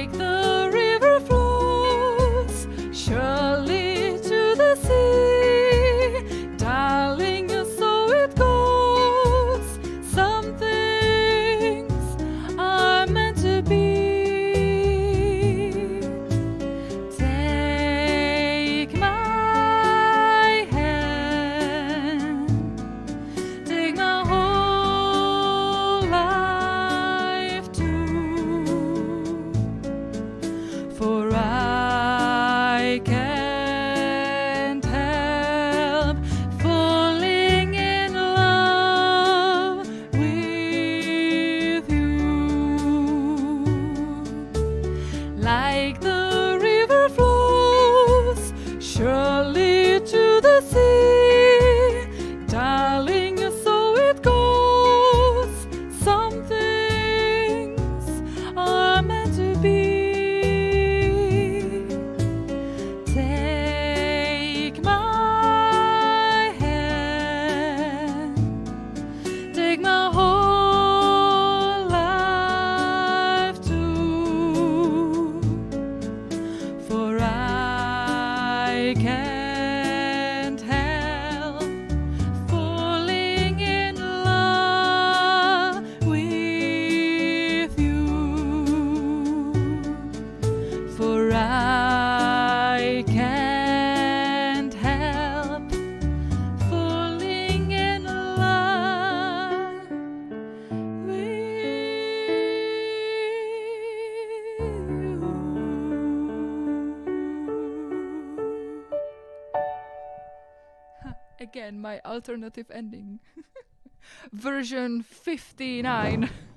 take the see. Again my alternative ending. Version 59.